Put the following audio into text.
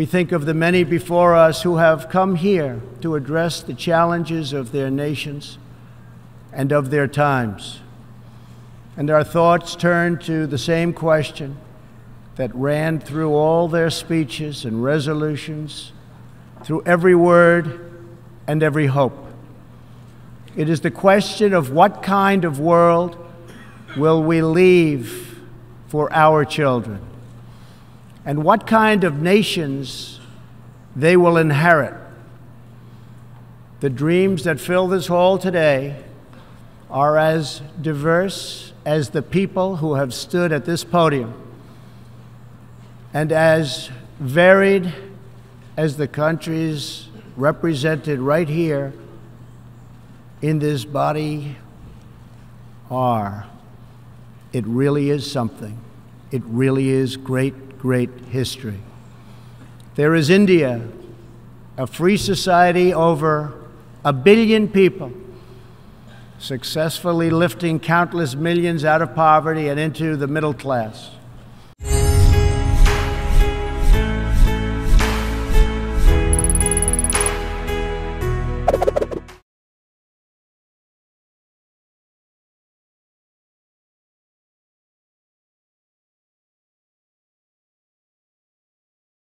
We think of the many before us who have come here to address the challenges of their nations and of their times. And our thoughts turn to the same question that ran through all their speeches and resolutions, through every word and every hope. It is the question of what kind of world will we leave for our children and what kind of nations they will inherit. The dreams that fill this hall today are as diverse as the people who have stood at this podium and as varied as the countries represented right here in this body are. It really is something. It really is great, great history. There is India, a free society over a billion people, successfully lifting countless millions out of poverty and into the middle class.